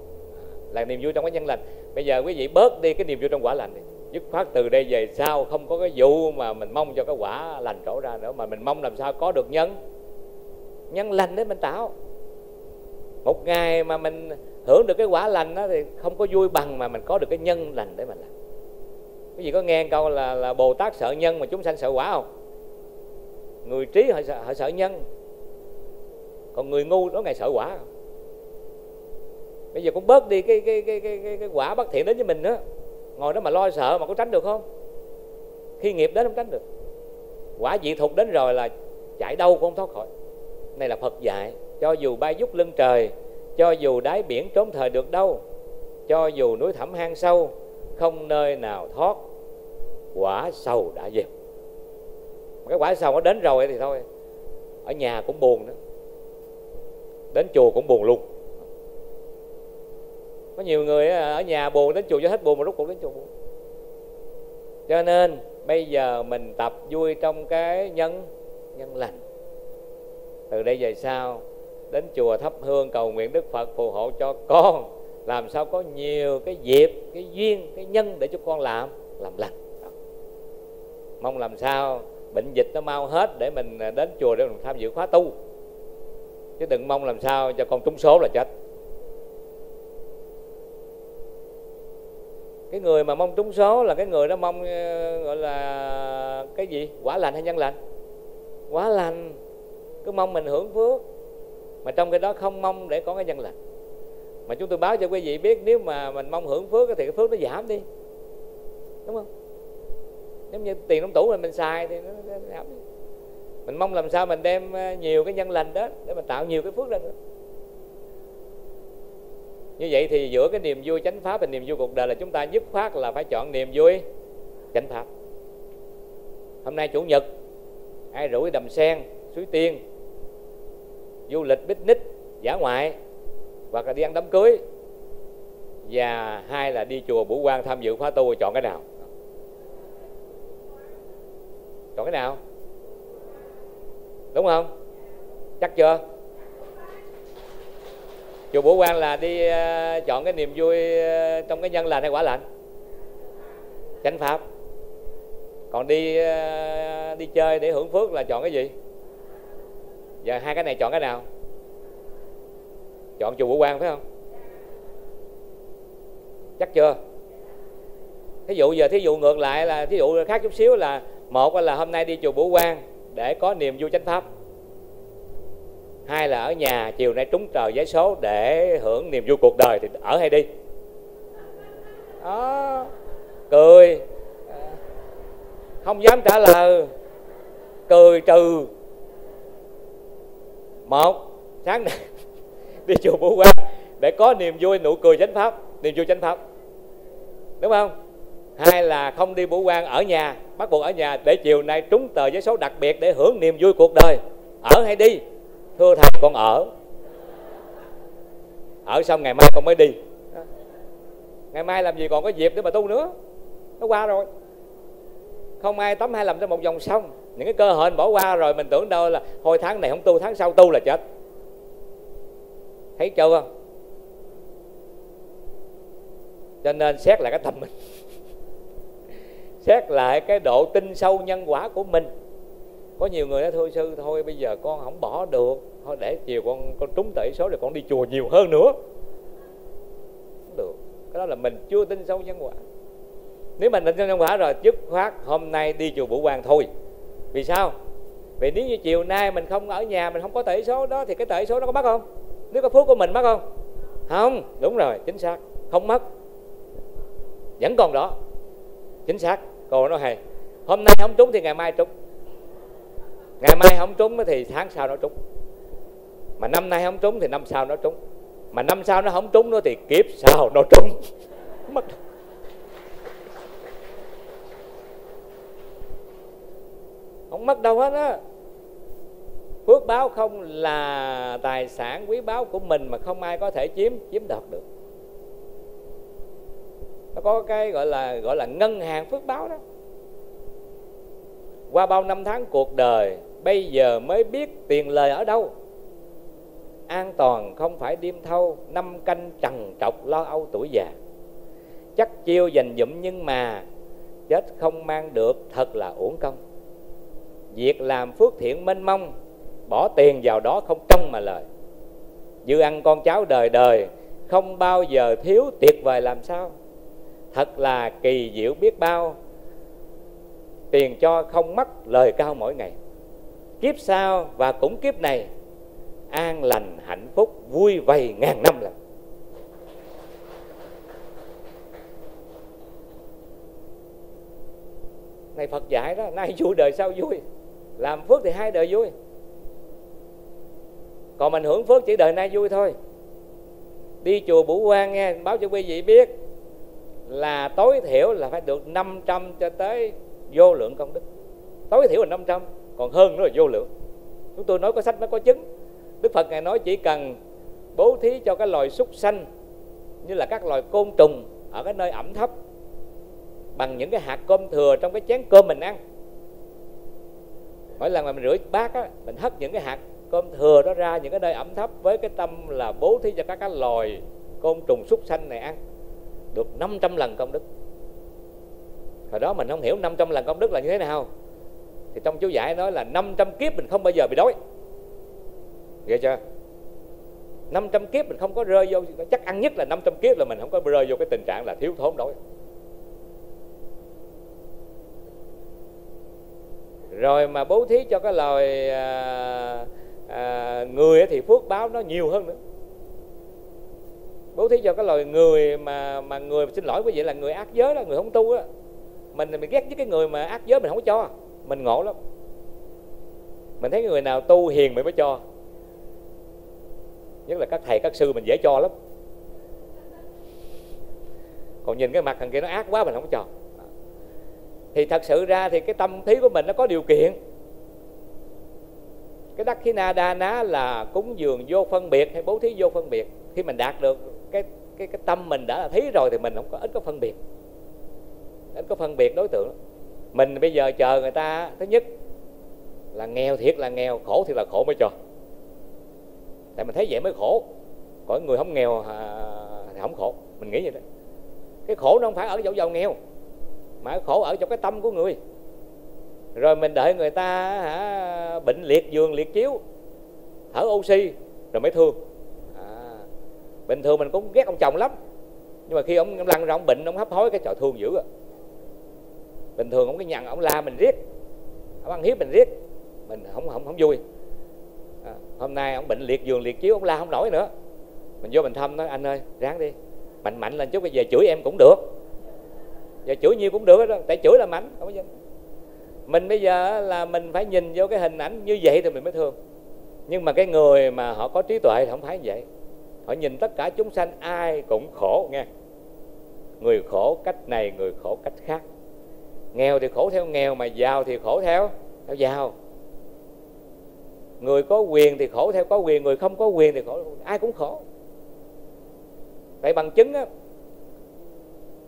là niềm vui trong cái nhân lành. Bây giờ quý vị bớt đi cái niềm vui trong quả lành đi. Dứt khoát từ đây về sau không có cái vụ mà mình mong cho cái quả lành trổ ra nữa mà mình mong làm sao có được nhân. Nhân lành để mình tạo. Một ngày mà mình hưởng được cái quả lành đó thì không có vui bằng mà mình có được cái nhân lành để mình làm. Quý vị có nghe câu là là bồ tát sợ nhân mà chúng sanh sợ quả không? Người trí họ sợ, họ sợ nhân. Còn người ngu đó ngày sợ quả không? Bây giờ cũng bớt đi cái cái cái cái cái, cái quả bất thiện đến với mình nữa. Ngồi đó mà lo sợ mà có tránh được không? Khi nghiệp đến không tránh được. Quả dị thục đến rồi là chạy đâu cũng không thoát khỏi. Này là phật dạy cho dù bay dút lưng trời cho dù đáy biển trốn thời được đâu cho dù núi thẳm hang sâu không nơi nào thoát. Quả sầu đã dẹp. Cái quả sầu nó đến rồi thì thôi ở nhà cũng buồn nữa. Đến chùa cũng buồn luôn có nhiều người à, ở nhà buồn đến chùa cho hết buồn mà rút cuộc đến chùa buồn. Cho nên, bây giờ mình tập vui trong cái nhân nhân lành. Từ đây về sau, đến chùa thắp hương cầu nguyện đức phật phù hộ cho con, làm sao có nhiều cái dịp, cái duyên, cái nhân để cho con làm làm lành. Mong làm sao bệnh dịch nó mau hết để mình à, đến chùa để mình tham dự khóa tu. Chứ đừng mong làm sao cho con trúng số là chết. Cái người mà mong trúng số là cái người đó mong ờ, gọi là, cái gì? Quả lành hay nhân lành? Quả lành. Cứ mong mình hưởng phước. Mà trong cái đó không mong để có cái nhân lành. Mà chúng tôi báo cho quý vị biết, nếu mà mình mong hưởng phước thì cái phước nó giảm đi. Đúng không? Giống như tiền trong tủ mình mình xài thì nó giảm đi. Mình mong làm sao mình đem ờ, nhiều cái nhân lành đó để mình tạo nhiều cái phước ra nữa như vậy thì giữa cái niềm vui chánh pháp và niềm vui cuộc đời là chúng ta dứt khoát là phải chọn niềm vui chánh pháp. Hôm nay chủ nhật, ai rủ đầm sen, suối tiên, du lịch picnic giả ngoại, hoặc là đi ăn đám cưới, và hai là đi chùa Bủ Quan tham dự khóa tu, chọn cái nào? Chọn cái nào? Đúng không? Chắc chưa? Chùa Bửu Quan là đi uh, chọn cái niềm vui uh, trong cái nhân lành hay quả lành chánh pháp. Còn đi uh, đi chơi để hưởng phước là chọn cái gì? Giờ hai cái này chọn cái nào? Chọn chùa Bửu Quan phải không? Chắc chưa? Thí dụ giờ thí dụ ngược lại là thí dụ khác chút xíu là một là hôm nay đi chùa Bửu Quan để có niềm vui chánh pháp hai là ở nhà, chiều nay trúng trời giấy số để hưởng niềm vui cuộc đời thì ở hay đi? Đó, cười. Không dám trả lời. Cười trừ. Một, sáng nay đi chùa Bửu Quan để có niềm vui, nụ cười chánh pháp, niềm vui chánh pháp. Đúng không? Hai là không đi Bửu Quan ở nhà, bắt buộc ở nhà để chiều nay trúng tờ giấy số đặc biệt để hưởng niềm vui cuộc đời. Ở hay đi? Thưa thầy, con ở. Ở xong ngày mai con mới đi. Ngày mai làm gì còn có dịp để mà tu nữa. Nó qua rồi. Không ai tắm hai lần trong một dòng sông. Những cái cơ hội mình bỏ qua rồi mình tưởng đâu là hồi tháng này không tu, tháng sau tu là chết. Thấy chưa? Không cho nên xét lại cái tâm mình. Xét lại cái độ tin sâu nhân quả của mình có nhiều người nói, thôi sư, thôi, bây giờ con không bỏ được. Thôi, để chiều con con trúng tỷ số rồi con đi chùa nhiều hơn nữa. Không được. Cái đó là mình chưa tin sâu nhân quả. Nếu mình tin sâu nhân quả rồi, dứt khoát hôm nay đi chùa Vũ Hoàng thôi. Vì sao? Vì nếu như chiều nay mình không ở nhà, mình không có tỷ số đó, thì cái tỷ số nó có mất không? Nếu có phước của mình mất không? Không. Đúng rồi, chính xác. Không mất. Vẫn còn đó. Chính xác. Cô nói hay. Hôm nay không trúng thì ngày mai trúng ngày mai không trúng thì tháng sau nó trúng. Mà năm nay không trúng thì năm sau nó trúng. Mà năm sau nó không trúng nữa thì kiếp sau nó trúng. Mất không mất đâu hết á. Phước báo không là tài sản quý báu của mình mà không ai có thể chiếm chiếm đoạt được. Nó có cái gọi là gọi là ngân hàng phước báo đó. Qua bao năm tháng cuộc đời bây giờ mới biết tiền lời ở đâu. An toàn không phải đêm thâu, năm canh trần trọc lo âu tuổi già. Chắc chiêu dành dụm nhưng mà chết không mang được thật là uổng công. Việc làm phước thiện mênh mông, bỏ tiền vào đó không trông mà lời. Dư ăn con cháu đời đời, không bao giờ thiếu tuyệt vời làm sao. Thật là kỳ diệu biết bao, tiền cho không mất, lời cao mỗi ngày kiếp sau và cũng kiếp này, an lành, hạnh phúc, vui vầy ngàn năm lần. Này Phật dạy đó, nay vui đời sau vui, làm phước thì hai đời vui. Còn mình hưởng phước chỉ đời nay vui thôi. Đi chùa bủ Quan nghe, báo cho quý vị biết là tối thiểu là phải được 500 cho tới vô lượng công đức. Tối thiểu là 500 còn hơn nữa là vô lượng. Chúng tôi nói có sách, nó có chứng. Đức Phật ngài nói chỉ cần bố thí cho cái loài súc sanh, như là các loài côn trùng ở cái nơi ẩm thấp, bằng những cái hạt cơm thừa trong cái chén cơm mình ăn. Mỗi lần mà mình rửa bát á, mình hất những cái hạt cơm thừa đó ra những cái nơi ẩm thấp với cái tâm là bố thí cho các cái loài côn trùng súc sanh này ăn, được 500 lần công đức. Hồi đó mình không hiểu 500 lần công đức là như thế nào thì trong chú giải nói là 500 kiếp mình không bao giờ bị đói. Nghe chưa? 500 kiếp mình không có rơi vô chắc ăn nhất là 500 kiếp là mình không có rơi vô cái tình trạng là thiếu thốn đói. Rồi mà bố thí cho cái loài à, à, người thì phước báo nó nhiều hơn nữa. Bố thí cho cái loài người mà mà người xin lỗi quý vị là người ác giới đó người không tu á mình mình ghét với cái người mà ác giới mình không có cho mình ngộ lắm. Mình thấy người nào tu hiền mình mới cho. Nhất là các thầy, các sư mình dễ cho lắm. Còn nhìn cái mặt thằng kia nó ác quá mình không cho. Thì thật sự ra thì cái tâm thí của mình nó có điều kiện. Cái đắc khí na đa ná là cúng dường vô phân biệt hay bố thí vô phân biệt. Khi mình đạt được cái cái cái tâm mình đã là thí rồi thì mình không có, ít có phân biệt. Ít có phân biệt đối tượng mình bây giờ chờ người ta thứ nhất là nghèo thiệt là nghèo khổ thiệt là khổ mới cho. Tại mình thấy vậy mới khổ. Còn người không nghèo à, thì không khổ. Mình nghĩ vậy đó. Cái khổ nó không phải ở chỗ giàu nghèo mà khổ ở trong cái tâm của người. Rồi mình đợi người ta hả, bệnh liệt giường liệt chiếu thở oxy rồi mới thương. À, bình thường mình cũng ghét ông chồng lắm nhưng mà khi ông, ông lăn ra ông bệnh ông hấp hối cái trò thương dữ à bình thường ông cái nhằn ông la mình riết. Ông ăn hiếp mình riết. Mình không không không vui. À, hôm nay ông bệnh liệt giường liệt chiếu ông la không nổi nữa. Mình vô mình thăm nói anh ơi ráng đi. Mạnh mạnh lên chút bây giờ chửi em cũng được. Giờ chửi nhiêu cũng được đó tại chửi là mạnh không có gì. Mình bây giờ là mình phải nhìn vô cái hình ảnh như vậy thì mình mới thương. Nhưng mà cái người mà họ có trí tuệ thì không phải như vậy. Họ nhìn tất cả chúng sanh ai cũng khổ nghe. Người khổ cách này người khổ cách khác nghèo thì khổ theo nghèo mà giàu thì khổ theo theo giàu. Người có quyền thì khổ theo có quyền người không có quyền thì khổ ai cũng khổ. Vậy bằng chứng á,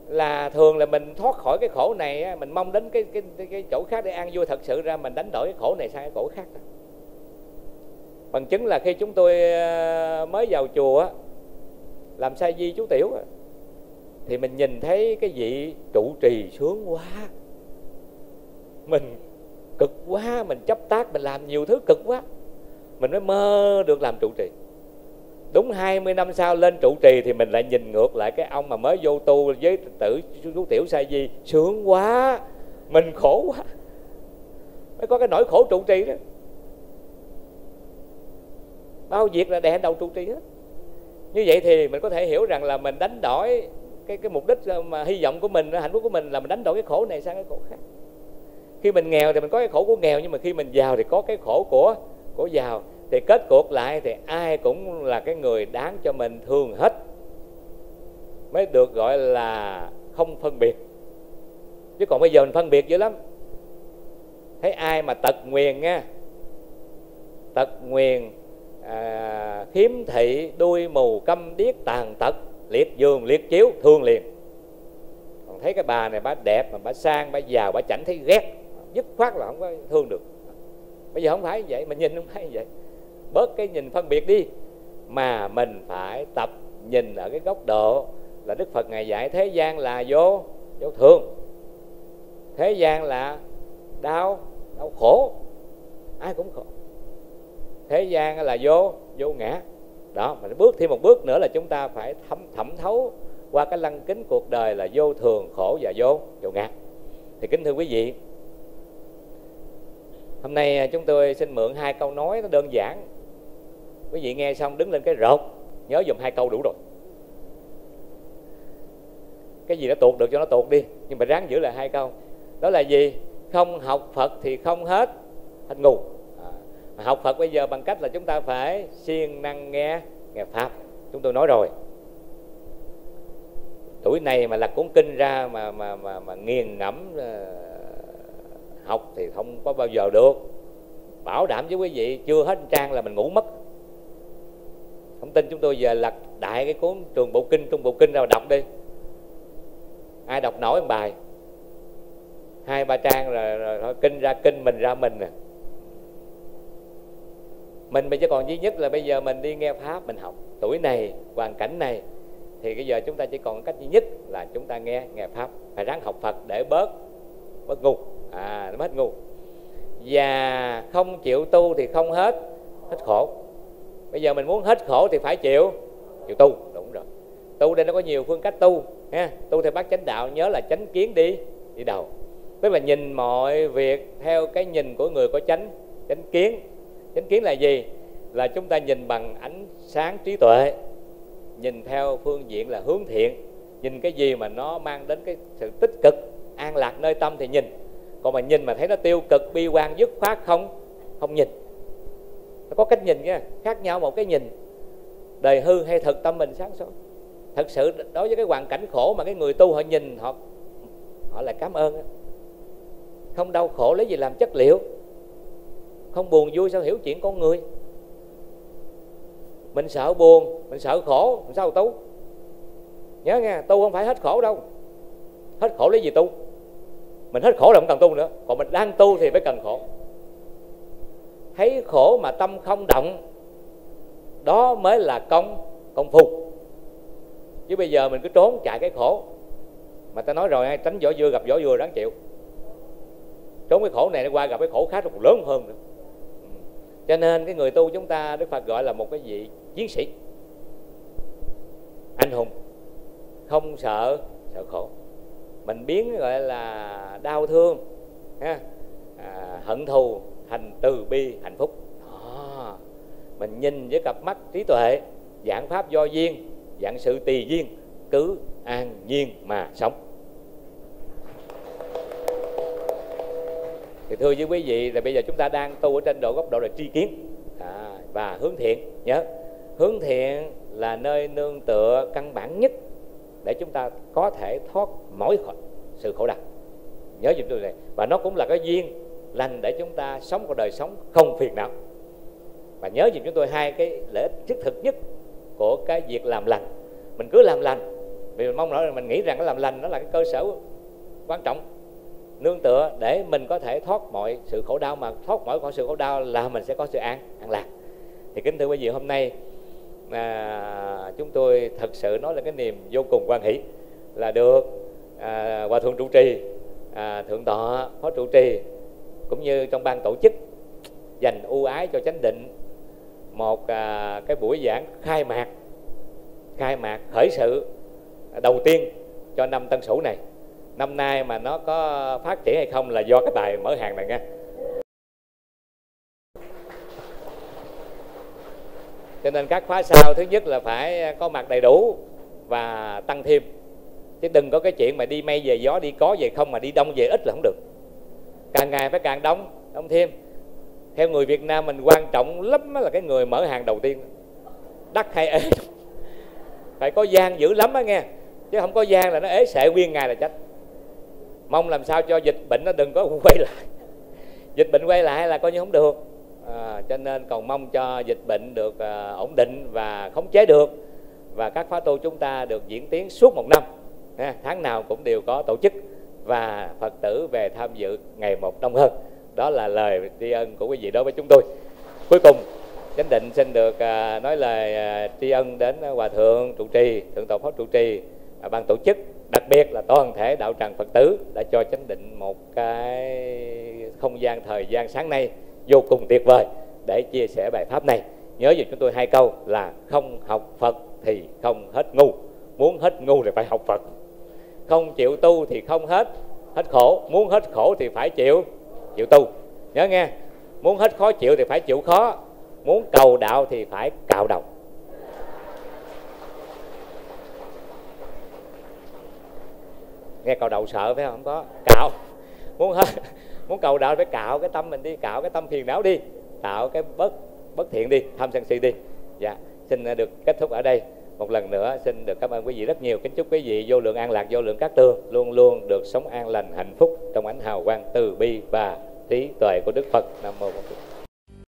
là thường là mình thoát khỏi cái khổ này á, mình mong đến cái, cái cái chỗ khác để an vui thật sự ra mình đánh đổi cái khổ này sang cái khổ khác. Bằng chứng là khi chúng tôi ờ, mới vào chùa á, làm sai di chú tiểu á, thì mình nhìn thấy cái vị trụ trì sướng quá mình cực quá, mình chấp tác, mình làm nhiều thứ cực quá. Mình mới mơ được làm trụ trì. Đúng 20 năm sau lên trụ trì thì mình lại nhìn ngược lại cái ông mà mới vô tu với tử, chú tiểu sai di, sướng quá, mình khổ quá. Mới có cái nỗi khổ trụ trì đó. Bao việc là đè đầu trụ trì hết. Như vậy thì mình có thể hiểu rằng là mình đánh đổi cái cái mục đích mà hy vọng của mình, hạnh phúc của mình là mình đánh đổi cái khổ này sang cái khổ khác khi mình nghèo thì mình có cái khổ của nghèo nhưng mà khi mình giàu thì có cái khổ của của giàu. Thì kết cuộc lại thì ai cũng là cái người đáng cho mình thương hết mới được gọi là không phân biệt. Chứ còn bây giờ mình phân biệt dữ lắm. Thấy ai mà tật nguyền nha. Tật nguyền à, khiếm thị đuôi mù câm điếc tàn tật liệt giường liệt chiếu thương liền. Còn thấy cái bà này bà đẹp mà bà sang bà giàu bà chảnh thấy ghét dứt khoát là không có thương được. Bây giờ không phải như vậy, mình nhìn không phải như vậy. Bớt cái nhìn phân biệt đi, mà mình phải tập nhìn ở cái góc độ là đức phật ngài dạy, thế gian là vô vô thường. Thế gian là đau đau khổ. Ai cũng khổ. Thế gian là vô vô ngã. Đó mà bước thêm một bước nữa là chúng ta phải thấm thẩm thấu qua cái lăng kính cuộc đời là vô thường, khổ và vô vô ngã. Thì kính thưa quý vị hôm nay à, chúng tôi xin mượn hai câu nói nó đơn giản. Quý vị nghe xong đứng lên cái rột nhớ dùng hai câu đủ rồi. Cái gì nó tuột được cho nó tuột đi nhưng mà ráng giữ lại hai câu. Đó là gì? Không học phật thì không hết thành ngu. À, học phật bây giờ bằng cách là chúng ta phải siêng năng nghe nghe pháp. Chúng tôi nói rồi. Tuổi này mà là cuốn kinh ra mà mà mà, mà nghiền ngẫm uh, học thì không có bao giờ được. Bảo đảm với quý vị chưa hết trang là mình ngủ mất. Không tin chúng tôi giờ lật đại cái cuốn trường bộ kinh trung bộ kinh ra đọc đi. Ai đọc nổi một bài. Hai ba trang rồi, rồi, rồi kinh ra kinh mình ra mình nè. Mình bây giờ còn duy nhất là bây giờ mình đi nghe pháp mình học. Tuổi này hoàn cảnh này thì bây giờ chúng ta chỉ còn cách duy nhất là chúng ta nghe nghe pháp. Phải ráng học phật để bớt bớt ngu à nó hết ngu. Và không chịu tu thì không hết hết khổ. Bây giờ mình muốn hết khổ thì phải chịu chịu tu. Đúng rồi. Tu đây nó có nhiều phương cách tu, ha. Tu theo bác chánh đạo, nhớ là chánh kiến đi đi đầu. Tức là nhìn mọi việc theo cái nhìn của người có chánh chánh kiến. Chánh kiến là gì? Là chúng ta nhìn bằng ánh sáng trí tuệ, nhìn theo phương diện là hướng thiện. Nhìn cái gì mà nó mang đến cái sự tích cực, an lạc nơi tâm thì nhìn còn mà nhìn mà thấy nó tiêu cực, bi quan, dứt khoát không không nhìn. Nó có cách nhìn nha, khác nhau một cái nhìn. Đời hư hay thực tâm mình sáng suốt. Thật sự đối với cái hoàn cảnh khổ mà cái người tu họ nhìn, họ họ lại cảm ơn không đau khổ lấy gì làm chất liệu. Không buồn vui sao hiểu chuyện con người. Mình sợ buồn, mình sợ khổ, mình sao tu? Nhớ nghe, tu không phải hết khổ đâu. Hết khổ lấy gì tu? Mình hết khổ là không cần tu nữa. Còn mình đang tu thì phải cần khổ. Thấy khổ mà tâm không động, đó mới là công công phu. Chứ bây giờ mình cứ trốn chạy cái khổ. Mà ta nói rồi, ai tránh vỏ dưa gặp vỏ vừa đáng chịu. Trốn cái khổ này nó qua gặp cái khổ khác nó còn lớn hơn nữa. Ừ. Cho nên cái người tu chúng ta, đức phật gọi là một cái vị chiến sĩ. Anh hùng. Không sợ sợ khổ mình biến gọi là đau thương ha, à, hận thù thành từ bi hạnh phúc. À, mình nhìn với cặp mắt trí tuệ giảng pháp do duyên dạng sự tùy duyên cứ an nhiên mà sống. Thì thưa với quý vị là bây giờ chúng ta đang tu ở trên độ góc độ là tri kiến. À, và hướng thiện nhớ. Hướng thiện là nơi nương tựa căn bản nhất để chúng ta có thể thoát mỗi sự khổ đau. Nhớ giùm tôi này, và nó cũng là cái duyên lành để chúng ta sống cuộc đời sống không phiền não. Và nhớ giùm chúng tôi hai cái lợi ích thiết thực nhất của cái việc làm lành. Mình cứ làm lành, vì mình mong nói là mình nghĩ rằng cái làm lành nó là cái cơ sở quan trọng, nương tựa để mình có thể thoát mọi sự khổ đau. Mà thoát mọi mọi sự khổ đau là mình sẽ có sự an an lạc. Thì kính thưa quý vị, hôm nay à, chúng tôi thật sự nói là cái niềm vô cùng quan hỷ là được à, hòa thượng trụ trì à, thượng tọa phó trụ trì cũng như trong ban tổ chức dành ưu ái cho chánh định một à, cái buổi giảng khai mạc khai mạc khởi sự đầu tiên cho năm tân sửu này. Năm nay mà nó có phát triển hay không là do cái bài mở hàng này nha cho nên các khóa sau, thứ nhất là phải có mặt đầy đủ và tăng thêm. Chứ đừng có cái chuyện mà đi mây về gió, đi có về không mà đi đông về ít là không được. Càng ngày phải càng đông đông thêm. Theo người Việt Nam mình quan trọng lắm là cái người mở hàng đầu tiên. Đắt hay ế? Phải có gian dữ lắm á nghe. Chứ không có gian là nó ế sệ nguyên ngày là chết. Mong làm sao cho dịch bệnh nó đừng có quay lại. Dịch bệnh quay lại là coi như không được à, cho nên còn mong cho dịch bệnh được à, ổn định và khống chế được. Và các khóa tu chúng ta được diễn tiến suốt một năm à, tháng nào cũng đều có tổ chức và phật tử về tham dự ngày một đông hơn. Đó là lời tri ân của quý vị đối với chúng tôi. Cuối cùng chánh định xin được à, nói lời à, tri ân đến hòa thượng trụ trì thượng tọa phó trụ trì à, ban tổ chức đặc biệt là toàn thể đạo tràng phật tử đã cho chánh định một cái không gian thời gian sáng nay vô cùng tuyệt vời để chia sẻ bài pháp này. Nhớ giùm chúng tôi hai câu là không học phật thì không hết ngu. Muốn hết ngu thì phải học phật. Không chịu tu thì không hết hết khổ. Muốn hết khổ thì phải chịu chịu tu. Nhớ nghe, muốn hết khó chịu thì phải chịu khó. Muốn cầu đạo thì phải cạo đầu. Nghe cầu đầu sợ phải không? không có. Cạo. Muốn hết muốn cầu đạo phải cạo cái tâm mình đi, cạo cái tâm phiền não đi. Tạo cái bất bất thiện đi, tham sân si đi. Dạ xin được kết thúc ở đây. Một lần nữa, xin được cảm ơn quý vị rất nhiều. Kính chúc quý vị vô lượng an lạc, vô lượng các tương. Luôn luôn được sống an lành, hạnh phúc trong ánh hào quang từ bi và trí tuệ của đức phật. Nam mô bổn